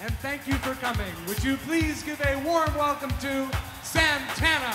and thank you for coming. Would you please give a warm welcome to Santana?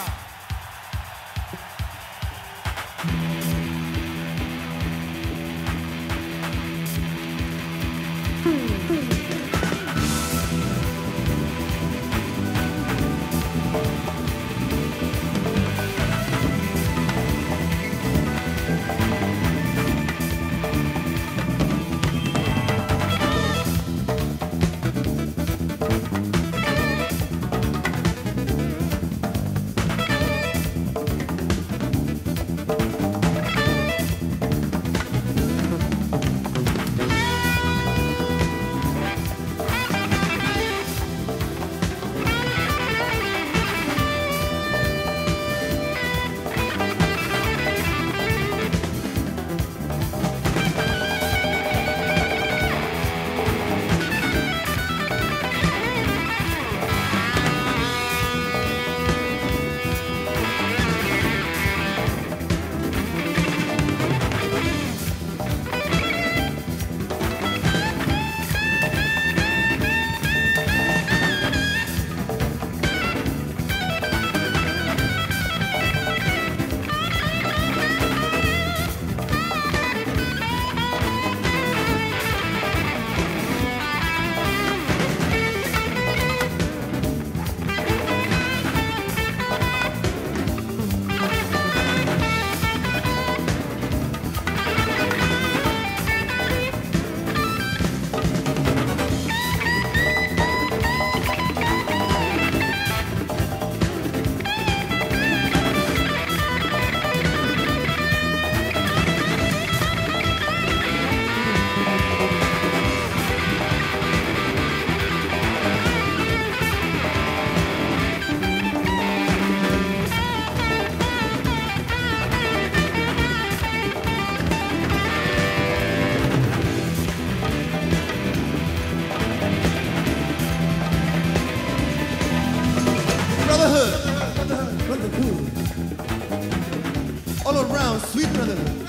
Sweet brotherhood.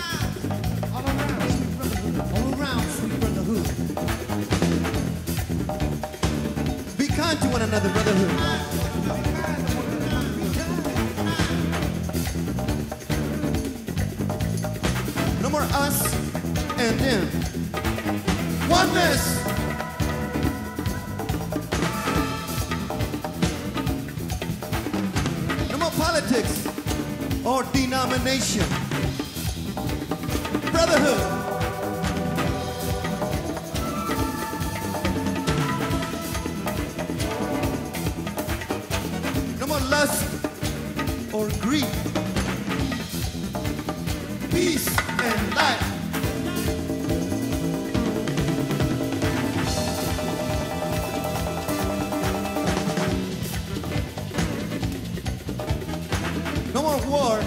All around, sweet brotherhood. All around, sweet brotherhood. Be kind to one another, brotherhood. No more us and them. Oneness. No more politics or denomination. Brotherhood. No more lust or greed. Peace and light. No more war,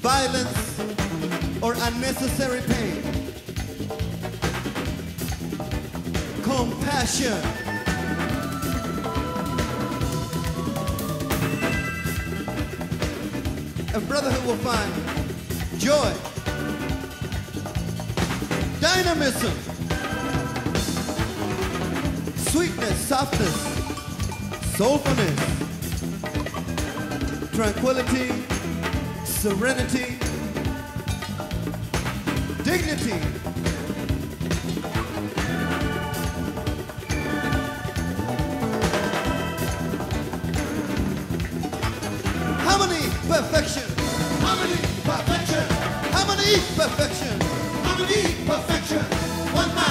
violence, or unnecessary pain. Compassion. And brotherhood will find joy, dynamism, sweetness, softness, soulfulness tranquility, serenity, dignity. Harmony, perfection. Harmony, perfection. Harmony, perfection. Harmony, perfection.